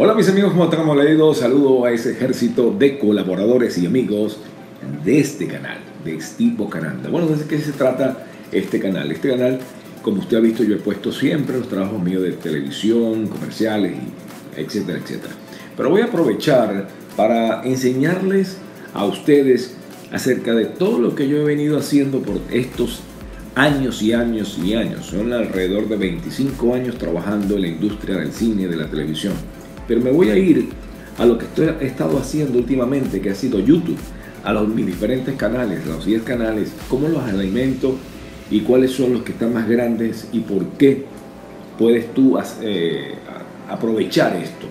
Hola mis amigos, ¿cómo? Como leído, saludo a ese ejército de colaboradores y amigos de este canal, de Steve Cananda. Bueno, ¿de qué se trata este canal? Este canal, como usted ha visto, yo he puesto siempre los trabajos míos de televisión, comerciales, etcétera, etcétera. Pero voy a aprovechar para enseñarles a ustedes acerca de todo lo que yo he venido haciendo por estos años y años y años. Son alrededor de 25 años trabajando en la industria del cine, de la televisión. Pero me voy a ir a lo que estoy, he estado haciendo últimamente, que ha sido YouTube, a los, mis diferentes canales, los 10 canales, cómo los alimento y cuáles son los que están más grandes y por qué puedes tú eh, aprovechar esto.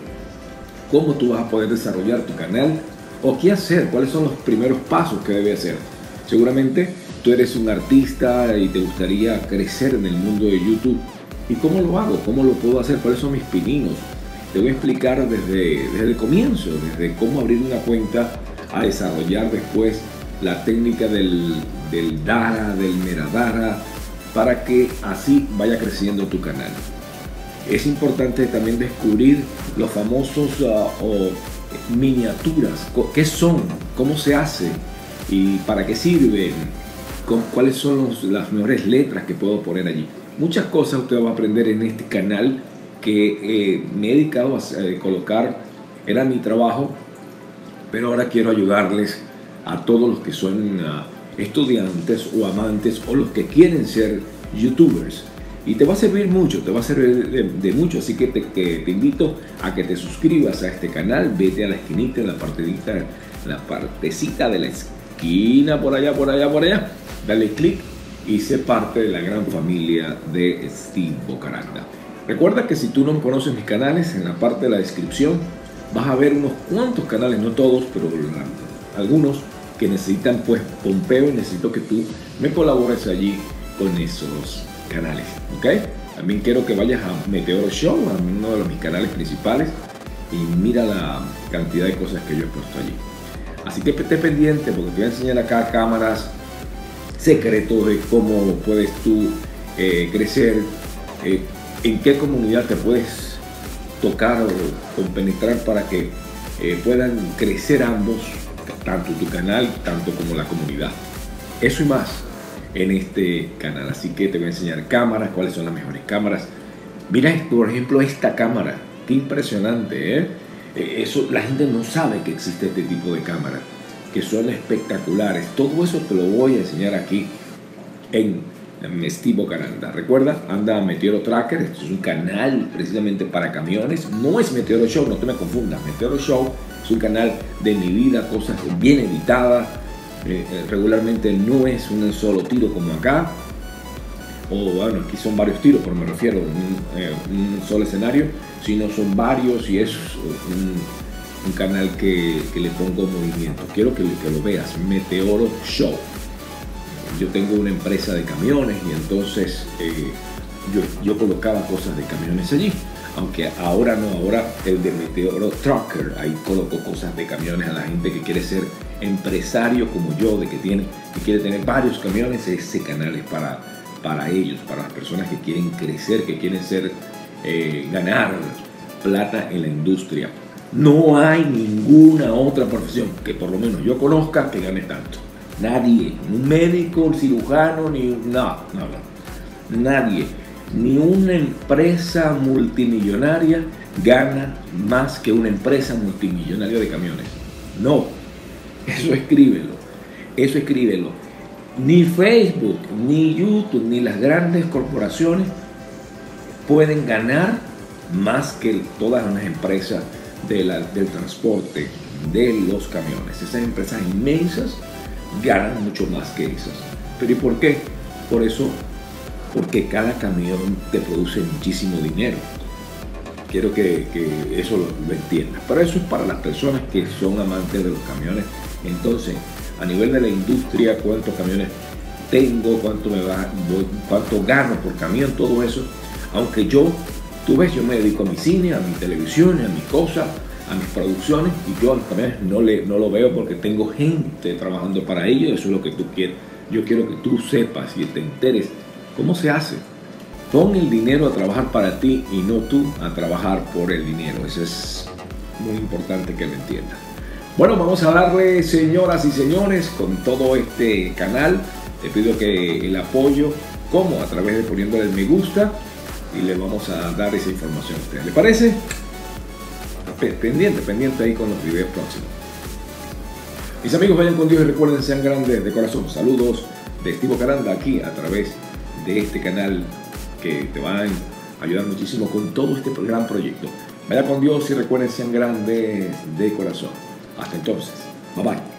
Cómo tú vas a poder desarrollar tu canal o qué hacer, cuáles son los primeros pasos que debe hacer. Seguramente tú eres un artista y te gustaría crecer en el mundo de YouTube. ¿Y cómo lo hago? ¿Cómo lo puedo hacer? ¿Cuáles son mis pininos? Te voy a explicar desde, desde el comienzo, desde cómo abrir una cuenta a desarrollar después la técnica del, del Dara, del Meradara, para que así vaya creciendo tu canal. Es importante también descubrir los famosos uh, o miniaturas, qué son, cómo se hace y para qué sirven, cuáles son las mejores letras que puedo poner allí. Muchas cosas usted va a aprender en este canal que eh, me he dedicado a colocar, era mi trabajo, pero ahora quiero ayudarles a todos los que son ah, estudiantes o amantes o los que quieren ser youtubers. Y te va a servir mucho, te va a servir de, mucho, así que te, que te, invito a que te suscribas a este canal, vete a la esquinita, en la partecita, la partecita de la esquina, por allá, por allá, por allá, dale click y sé parte de la gran familia de Steve Bocaranda. Recuerda que si tú no conoces mis canales, en la parte de la descripción vas a ver unos cuantos canales, no todos, pero algunos que necesitan pues pompeo y necesito que tú me colabores allí con esos canales, ¿ok? También quiero que vayas a Meteoro Show, a uno de mis canales principales, y mira la cantidad de cosas que yo he puesto allí. Así que esté pendiente porque te voy a enseñar acá cámaras, secretos de cómo puedes tú eh, crecer, eh, en qué comunidad te puedes tocar o penetrar para que eh, puedan crecer ambos, tanto tu canal, tanto como la comunidad. Eso y más en este canal. Así que te voy a enseñar cámaras, cuáles son las mejores cámaras. Mira, por ejemplo, esta cámara. Qué impresionante, ¿eh? ¿eh? Eso, la gente no sabe que existe este tipo de cámara, que son espectaculares. Todo eso te lo voy a enseñar aquí en Estivo Cananda. Recuerda, anda Meteoro Tracker, esto es un canal precisamente para camiones. No es Meteoro Show, no te me confundas. Meteoro Show es un canal de mi vida, cosas bien editadas, eh, eh, regularmente no es un solo tiro como acá, o bueno, aquí son varios tiros, pero me refiero a un, eh, solo escenario, sino son varios y es un, canal que, le pongo movimiento. Quiero que lo veas, Meteoro Show. Yo tengo una empresa de camiones y entonces yo, yo colocaba cosas de camiones allí aunque ahora no, ahora el de Meteoro Trucker, ahí coloco cosas de camiones a la gente que quiere ser empresario como yo, de que tiene, quiere tener varios camiones, ese canal es para, para ellos, para las personas que quieren crecer, que quieren ser, eh, ganar plata en la industria. No hay ninguna otra profesión que por lo menos yo conozca que gane tanto. Nadie, un médico, un cirujano, ni no, no. Nadie ni una empresa multimillonaria gana más que una empresa multimillonaria de camiones. No, eso escríbelo, eso escríbelo. Ni Facebook, ni YouTube, ni las grandes corporaciones pueden ganar más que todas las empresas del transporte de los camiones. Esas empresas inmensas ganan mucho más que esas. ¿Pero y por qué? Por eso porque cada camión te produce muchísimo dinero. Quiero que, eso lo, entiendas. Pero eso es para las personas que son amantes de los camiones. Entonces, a nivel de la industria, cuántos camiones tengo, cuánto, me va, cuánto gano por camión, todo eso. Aunque yo, tú ves, yo me dedico a mi cine, a mi televisión, a mis cosas, a mis producciones, y yo a camiones no, le, no lo veo porque tengo gente trabajando para ello, eso es lo que tú quieres. Yo quiero que tú sepas y te enteres ¿Cómo se hace? Pon el dinero a trabajar para ti y no tú a trabajar por el dinero. Esa es muy importante que lo entiendan. Bueno, vamos a darle, señoras y señores, con todo este canal. Te pido que el apoyo, como a través de poniéndole el me gusta, y le vamos a dar esa información a ustedes. ¿Le parece? Pendiente, pendiente ahí con los videos próximos. Mis amigos, vayan con Dios y recuerden, sean grandes de corazón. Saludos de Estivo Caranda aquí a través de este canal que te va a ayudar muchísimo con todo este gran proyecto. Vaya con Dios y recuerden, sean grandes de corazón. Hasta entonces. Bye bye.